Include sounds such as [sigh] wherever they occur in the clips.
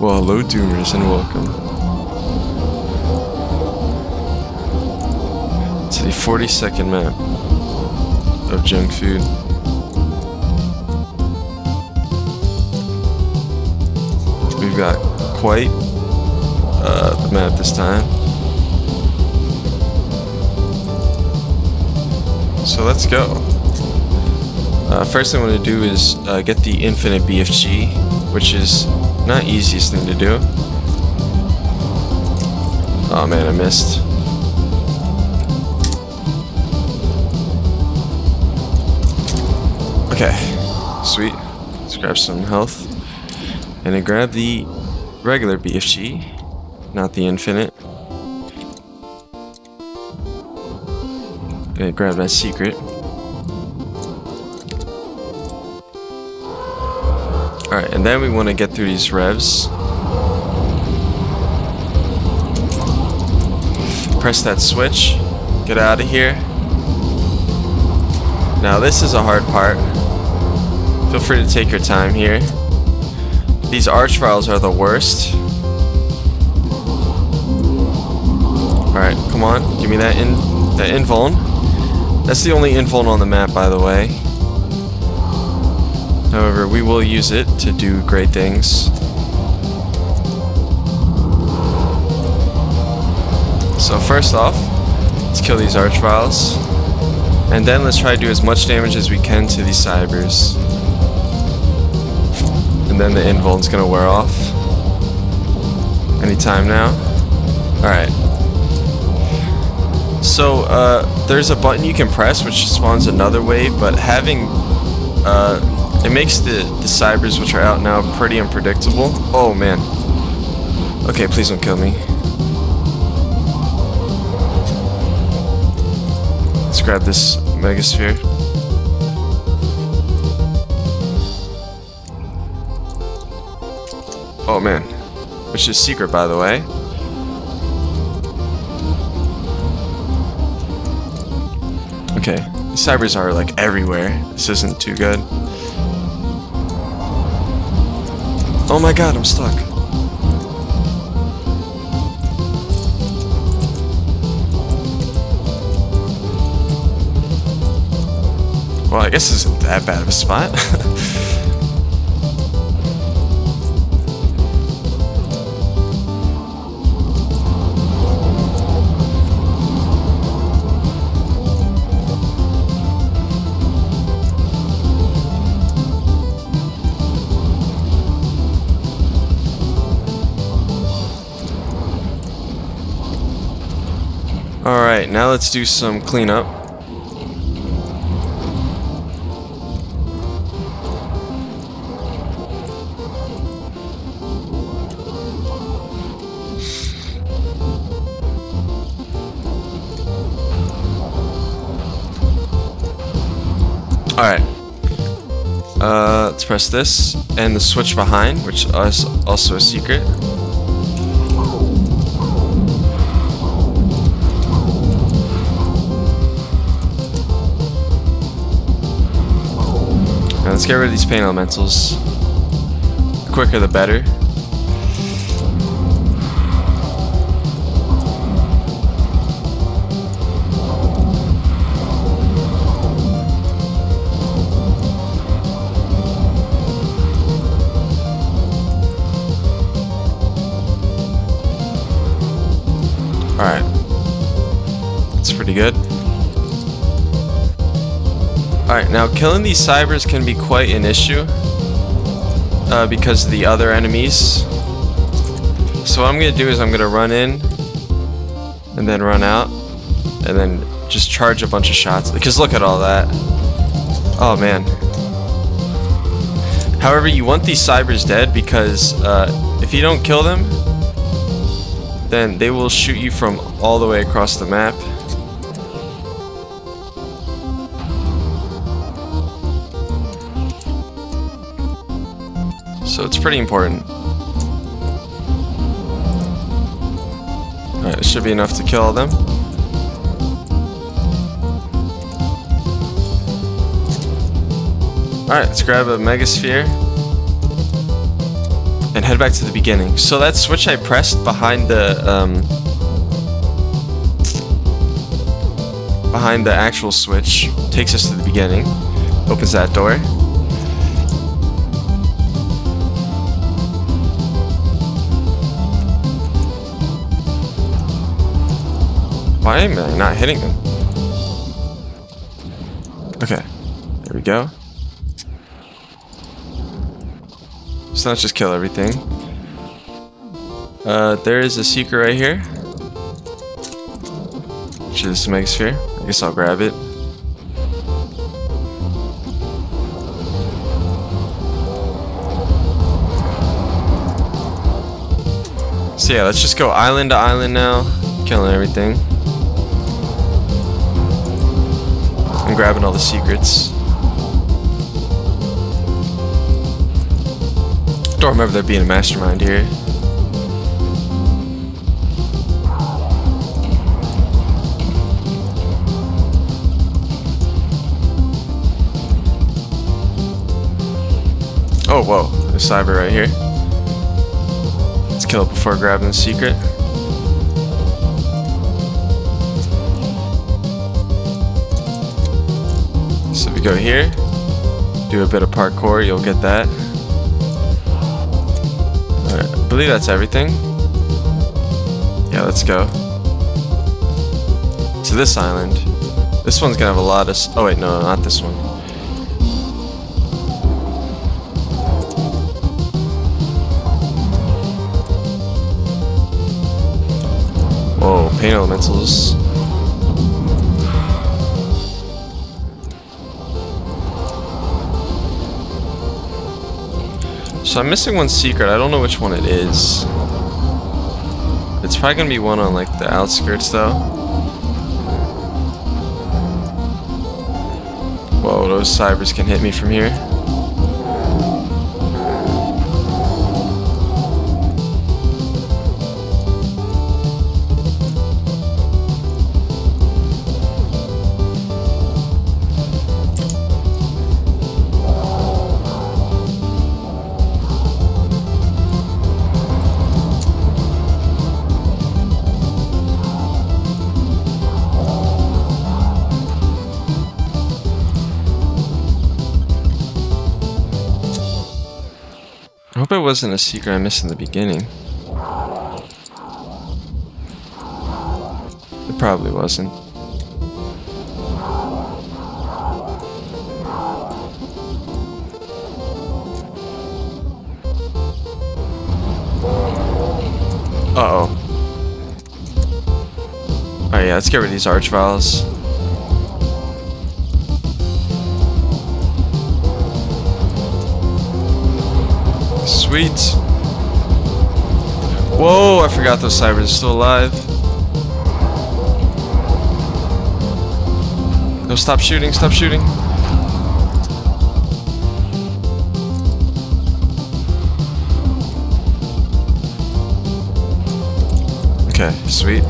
Well, hello, Doomers, and welcome to the 42nd map of junk food. We've got quite uh, the map this time. So let's go. Uh, first thing I want to do is uh, get the infinite BFG, which is not easiest thing to do. Oh man, I missed. Okay, sweet. Let's grab some health. And I grab the regular BFG, not the infinite. And grab that secret. Alright, and then we want to get through these revs. Press that switch. Get out of here. Now this is a hard part. Feel free to take your time here. These archviles are the worst. Alright, come on. Give me that in that invuln. That's the only invuln on the map, by the way. However, we will use it to do great things. So first off, let's kill these archviles. And then let's try to do as much damage as we can to these cybers. And then the invuln's gonna wear off. Anytime now. Alright. So, uh, there's a button you can press which spawns another wave, but having, uh, it makes the, the cybers which are out now pretty unpredictable. Oh man. Okay, please don't kill me. Let's grab this megasphere. Oh man. Which is secret by the way. Okay, the cybers are like everywhere. This isn't too good. Oh my god, I'm stuck. Well, I guess this isn't that bad of a spot. [laughs] Alright, now let's do some cleanup. Alright. Uh, let's press this and the switch behind, which is also a secret. Let's get rid of these pain elementals. The quicker the better. Now killing these cybers can be quite an issue uh, because of the other enemies. So what I'm going to do is I'm going to run in and then run out and then just charge a bunch of shots because look at all that. Oh man. However, you want these cybers dead because uh, if you don't kill them, then they will shoot you from all the way across the map. It's pretty important. Alright, it should be enough to kill all them. Alright, let's grab a Megasphere. and head back to the beginning. So that switch I pressed behind the um, behind the actual switch takes us to the beginning. Opens that door. Why am I not hitting them? Okay, there we go. So let's just kill everything. Uh, there is a secret right here. Which is Megasphere. I guess I'll grab it. So yeah, let's just go island to island now. Killing everything. I'm grabbing all the secrets. Don't remember there being a mastermind here. Oh, whoa. There's cyber right here. Let's kill it before grabbing the secret. Go here, do a bit of parkour, you'll get that. Alright, I believe that's everything. Yeah, let's go. To this island. This one's gonna have a lot of... Oh wait, no, not this one. Whoa, pain elementals. I'm missing one secret. I don't know which one it is. It's probably gonna be one on like the outskirts though. Whoa, those cybers can hit me from here. Hope it wasn't a secret I missed in the beginning. It probably wasn't. Uh-oh. Oh yeah, let's get rid of these arch. Sweet. Whoa, I forgot those cybers are still alive. No, stop shooting, stop shooting. Okay, sweet.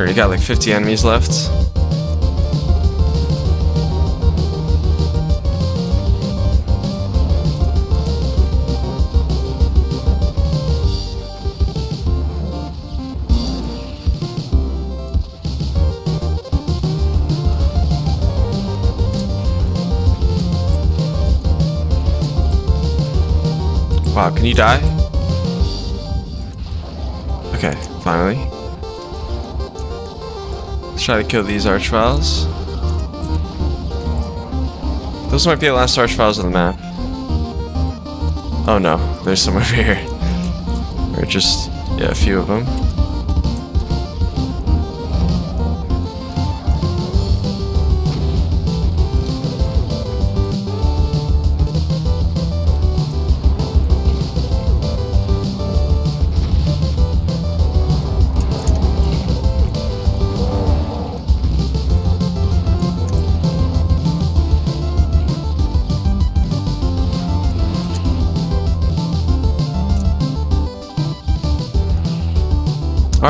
Alright, got like 50 enemies left. Wow, can you die? Okay, finally. Try to kill these archviles. Those might be the last archviles on the map. Oh no, there's some over [laughs] here. Or just, yeah, a few of them.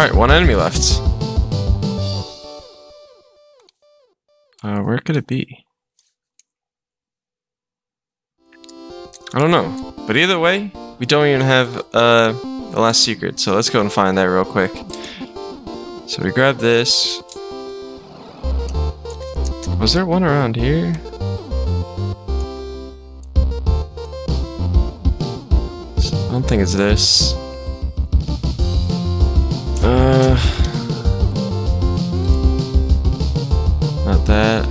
Alright, one enemy left. Uh, where could it be? I don't know. But either way, we don't even have uh, the last secret, so let's go and find that real quick. So we grab this. Was there one around here? I don't think it's this. Uh, not that.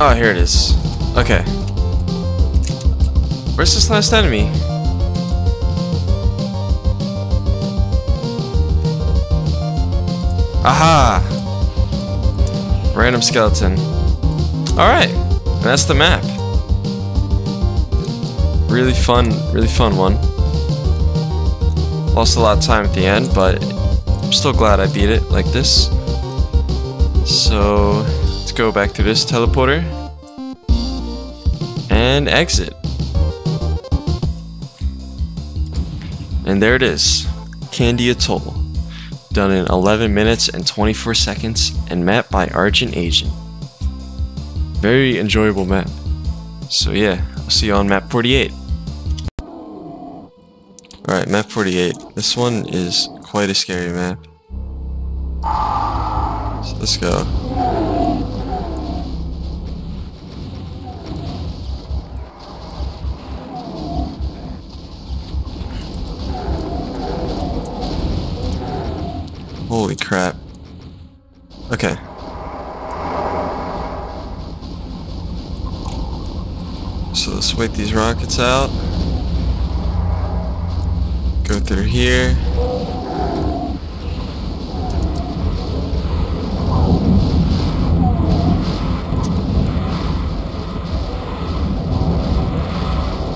Oh, here it is. Okay. Where's this last enemy? Aha! Random skeleton. Alright, that's the map. Really fun, really fun one. Lost a lot of time at the end, but I'm still glad I beat it like this. So, let's go back to this teleporter. And exit. And there it is. Candy Atoll done in 11 minutes and 24 seconds, and map by Argent Agent. Very enjoyable map. So yeah, I'll see you on map 48. Alright, map 48. This one is quite a scary map. So let's go. Crap. Okay. So let's wait these rockets out. Go through here.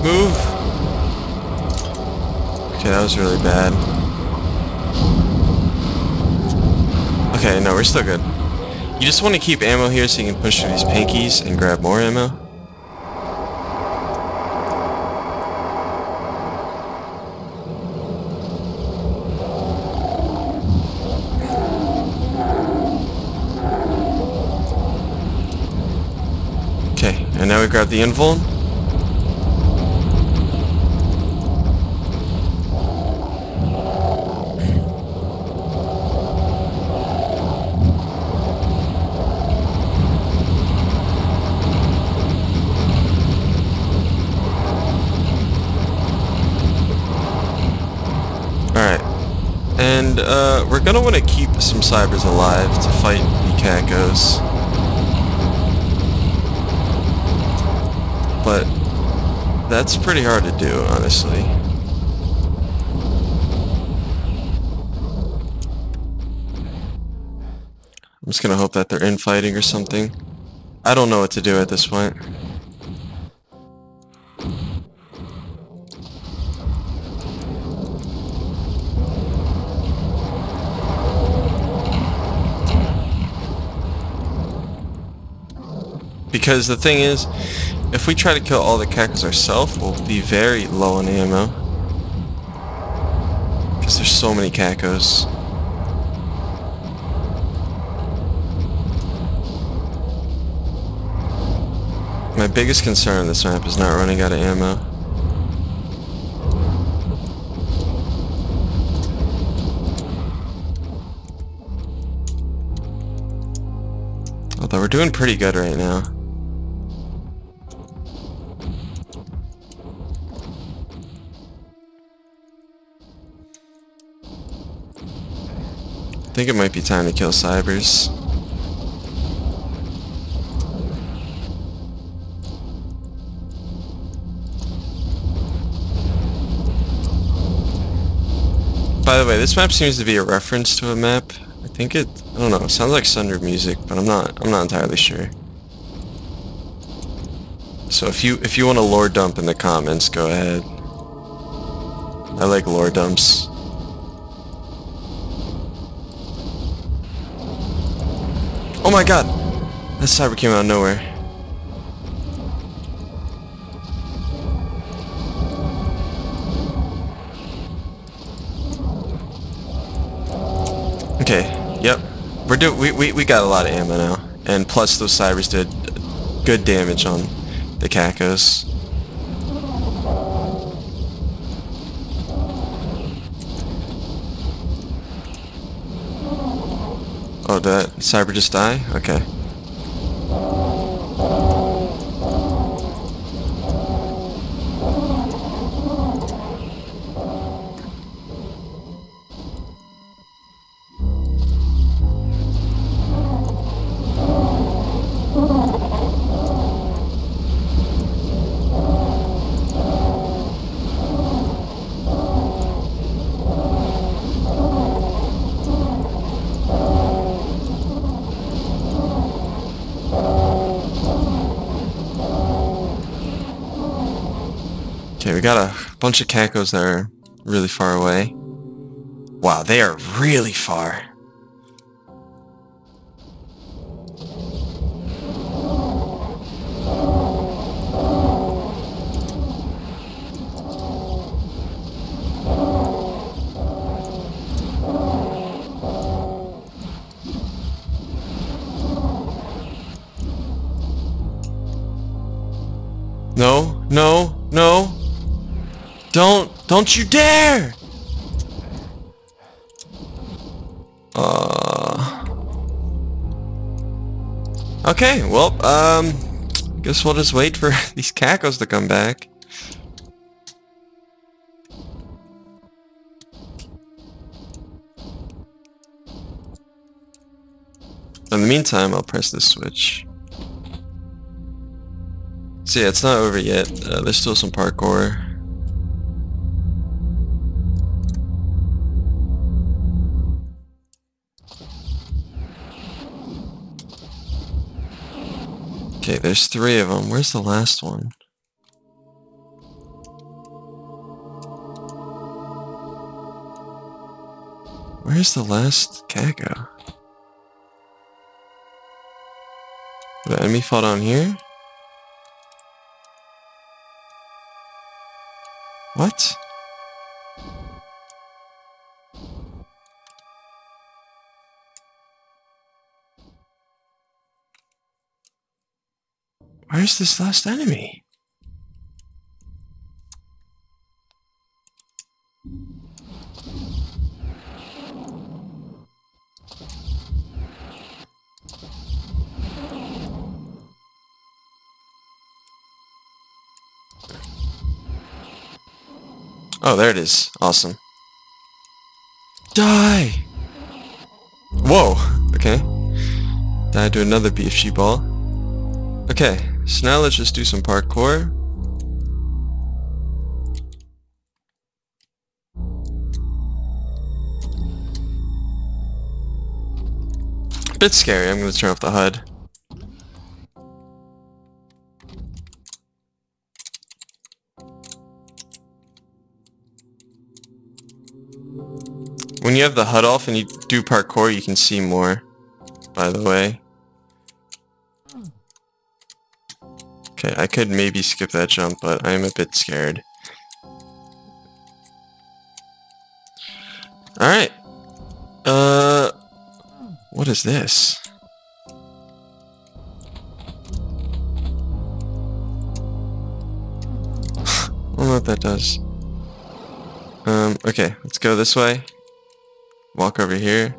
Move. Okay, that was really bad. Okay, no, we're still good. You just want to keep ammo here so you can push through these pinkies and grab more ammo. Okay, and now we grab the invuln. And uh, we're gonna want to keep some cybers alive to fight the Cacos. But that's pretty hard to do, honestly. I'm just gonna hope that they're infighting or something. I don't know what to do at this point. Because the thing is, if we try to kill all the cacos ourselves, we'll be very low on ammo. Because there's so many cacos. My biggest concern on this map is not running out of ammo. Although we're doing pretty good right now. Think it might be time to kill Cybers. By the way, this map seems to be a reference to a map. I think it, I don't know, it sounds like Sunder music, but I'm not, I'm not entirely sure. So if you, if you want a lore dump in the comments, go ahead. I like lore dumps. Oh my god! That cyber came out of nowhere. Okay, yep. We're do we, we we got a lot of ammo now. And plus those cybers did good damage on the Cacos. Oh, did that cyber just die? Okay. Got a bunch of Cacos that are really far away. Wow, they are really far. No, no, no. Don't, don't you dare! Uh. Okay, well, um, guess we'll just wait for [laughs] these cacos to come back. In the meantime, I'll press this switch. So yeah, it's not over yet. Uh, there's still some parkour. Okay, there's three of them. Where's the last one? Where's the last Caco? The enemy fought on here? What? Where's this last enemy? Oh, there it is. Awesome. Die! Whoa! Okay. Died to another BFG ball. Okay, so now let's just do some parkour. Bit scary, I'm gonna turn off the HUD. When you have the HUD off and you do parkour, you can see more, by the way. Okay, I could maybe skip that jump, but I'm a bit scared. Alright. Uh... What is this? [laughs] I don't know what that does. Um, okay, let's go this way. Walk over here.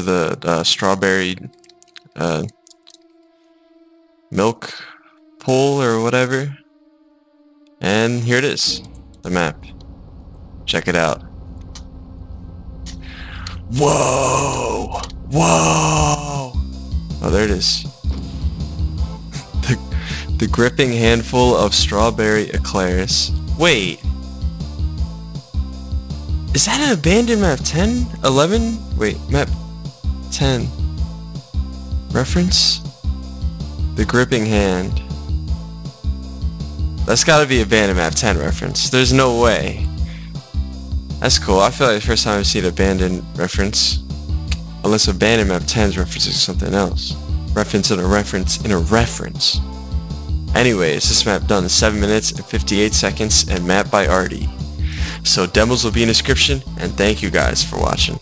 Into the uh, strawberry uh, milk pool or whatever. And here it is, the map. Check it out. Whoa! Whoa! Oh, there it is. [laughs] the, the gripping handful of strawberry eclairs. Wait. Is that an abandoned map 10? 11? Wait, map 10. Reference? The gripping hand. That's gotta be Abandoned Map 10 reference. There's no way. That's cool. I feel like the first time I've seen Abandoned reference. Unless Abandoned Map 10 is referencing something else. Reference in a reference in a reference. Anyways, this map done in 7 minutes and 58 seconds and map by Artie. So demos will be in description and thank you guys for watching.